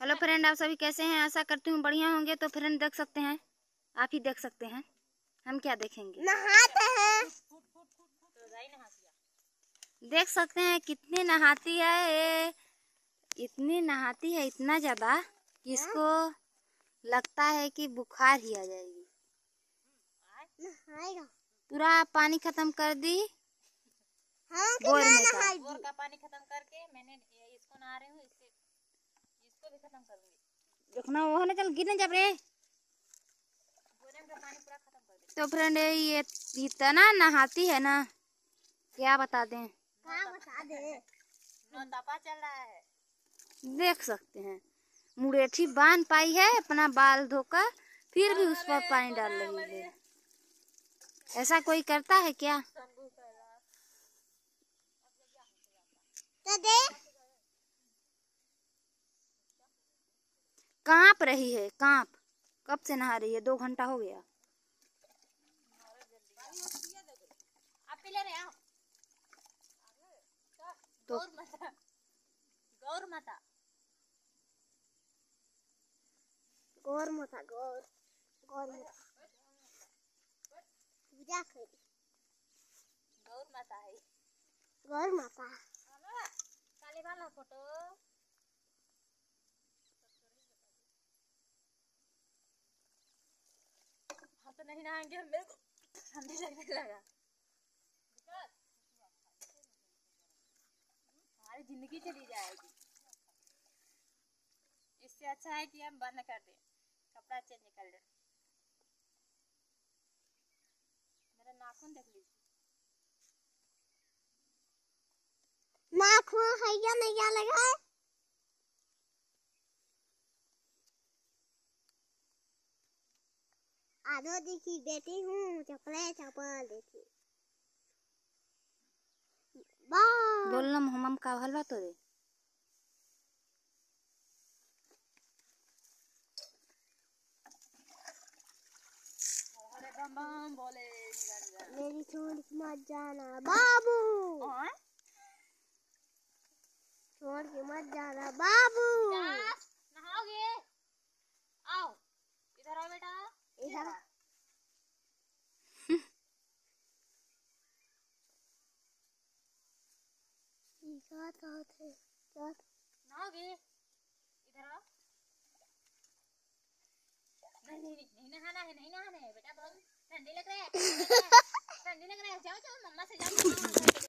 Hello friend आप सभी कैसे हैं? आशा करती हूँ बढ़िया होंगे तो फ्रेंड देख सकते हैं। आप ही देख सकते हैं। हम क्या देखेंगे? नहाते हैं। देख सकते हैं कितनी नहाती है ये। इतनी नहाती है इतना ज़्यादा कि इसको लगता है कि बुखार ही आ जाएगी। पूरा पानी खत्म कर दी। हाँ बोर में का। नहाएगी। बोर का पानी खत्म करके मैंने ये- इसको नहा रही हूँ इससे इसको भी खत्म करूँगी देखना वो ना चल गिरने जब रे। तो फ्रेंड ये इतना नहाती है ना क्या बता दें? क्या बता दे। चल रहा है। देख सकते हैं। मुरेठी बाँध पाई है अपना बाल धोकर फिर भी उस पर पानी डाल रही है। ऐसा कोई करता है क्या तो दे काँप रही है काँप। कब से नहा रही है? दो घंटा हो गया। तो गौर माता। गौर माता गौर। माता गौर गौर माता। पूजा करी। गौर माता है। गौर माता काली वाला फ़ोटो हम तो नहीं नहाएँगे हम मेरे को ठंडी लगने लगा। हमारी ज़िंदगी चली जाएगी। इससे अच्छा है कि हम बंद कर दें, कपड़ा चेंज कर लें। मेरा नाखून देख लीजिए। नाखून है या नहीं लगा है। आधो देखी बेटी हूँ चपले चपल देखी बोलना हम का हलवा तो रे अरे बम बम बोले निरंजन मेरी छोड़ के मत जाना बाबू। छोड़ के मत जाना बाबू नहाओगे आओ इधर आओ बेटा इधर आ। ये क्या थे चार ना नहाओगे इधर आओ। नहीं नहीं नहीं नहीं नहाना है नहीं नहाना है। बेटा बहुत ठंडी लग रहा है ठंडी लग रहा है। ठंडी लग रहा है। जाओ जाओ मम्मा से जाओ।